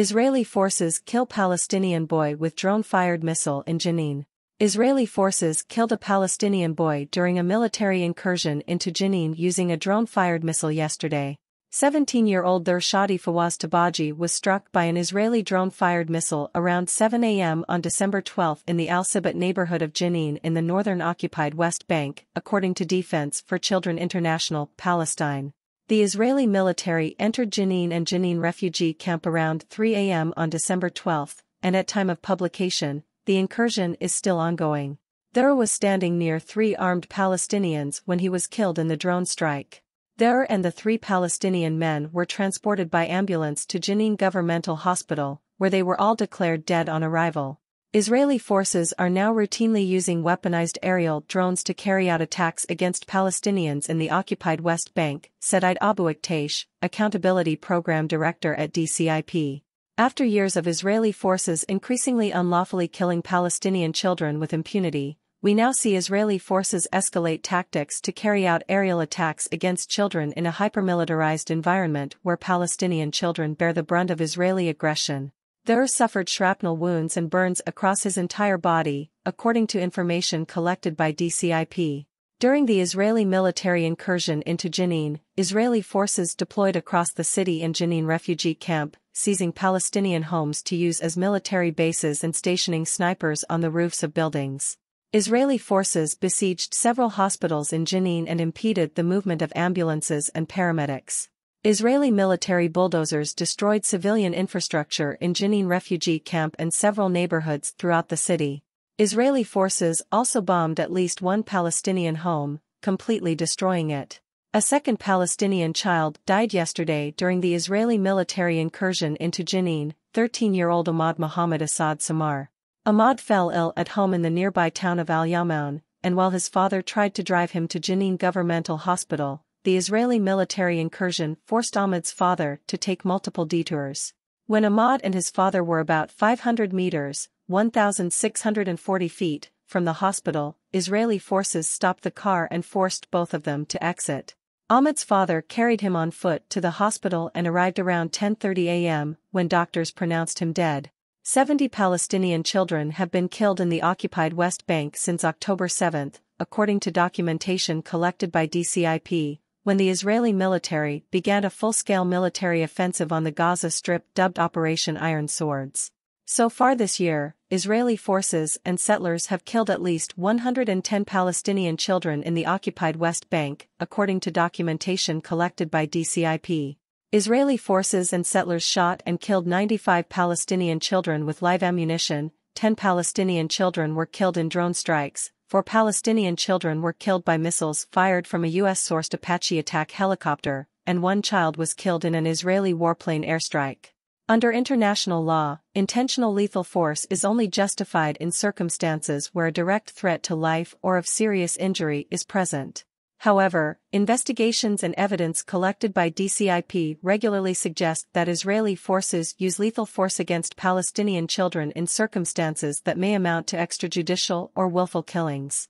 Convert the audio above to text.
Israeli forces kill Palestinian boy with drone-fired missile in Jenin. Israeli forces killed a Palestinian boy during a military incursion into Jenin using a drone-fired missile yesterday. 17-year-old Shadi Fawaz Tabaji was struck by an Israeli drone-fired missile around 7 a.m. on December 12 in the Al-Sibat neighborhood of Jenin in the northern occupied West Bank, according to Defense for Children International, Palestine. The Israeli military entered Jenin and Jenin refugee camp around 3 a.m. on December 12, and at time of publication, the incursion is still ongoing. There was standing near three armed Palestinians when he was killed in the drone strike. There and the three Palestinian men were transported by ambulance to Jenin Governmental Hospital, where they were all declared dead on arrival. Israeli forces are now routinely using weaponized aerial drones to carry out attacks against Palestinians in the occupied West Bank, said Ayed Abu Eqtaish, Accountability Program Director at DCIP. After years of Israeli forces increasingly unlawfully killing Palestinian children with impunity, we now see Israeli forces escalate tactics to carry out aerial attacks against children in a hypermilitarized environment where Palestinian children bear the brunt of Israeli aggression. There suffered shrapnel wounds and burns across his entire body, according to information collected by DCIP. During the Israeli military incursion into Jenin, Israeli forces deployed across the city in Jenin refugee camp, seizing Palestinian homes to use as military bases and stationing snipers on the roofs of buildings. Israeli forces besieged several hospitals in Jenin and impeded the movement of ambulances and paramedics. Israeli military bulldozers destroyed civilian infrastructure in Jenin refugee camp and several neighborhoods throughout the city. Israeli forces also bombed at least one Palestinian home, completely destroying it. A second Palestinian child died yesterday during the Israeli military incursion into Jenin, 13-year-old Ahmad Mohammed Assad Samar. Ahmad fell ill at home in the nearby town of Al Yamoun, and while his father tried to drive him to Jenin Governmental Hospital, the Israeli military incursion forced Ahmad's father to take multiple detours. When Ahmad and his father were about 500 meters, 1,640 feet, from the hospital, Israeli forces stopped the car and forced both of them to exit. Ahmad's father carried him on foot to the hospital and arrived around 10.30 a.m., when doctors pronounced him dead. 70 Palestinian children have been killed in the occupied West Bank since October 7, according to documentation collected by DCIP, when the Israeli military began a full-scale military offensive on the Gaza Strip dubbed Operation Iron Swords. So far this year, Israeli forces and settlers have killed at least 110 Palestinian children in the occupied West Bank, according to documentation collected by DCIP. Israeli forces and settlers shot and killed 95 Palestinian children with live ammunition, 10 Palestinian children were killed in drone strikes, 4 Palestinian children were killed by missiles fired from a U.S.-sourced Apache attack helicopter, and one child was killed in an Israeli warplane airstrike. Under international law, intentional lethal force is only justified in circumstances where a direct threat to life or of serious injury is present. However, investigations and evidence collected by DCIP regularly suggest that Israeli forces use lethal force against Palestinian children in circumstances that may amount to extrajudicial or willful killings.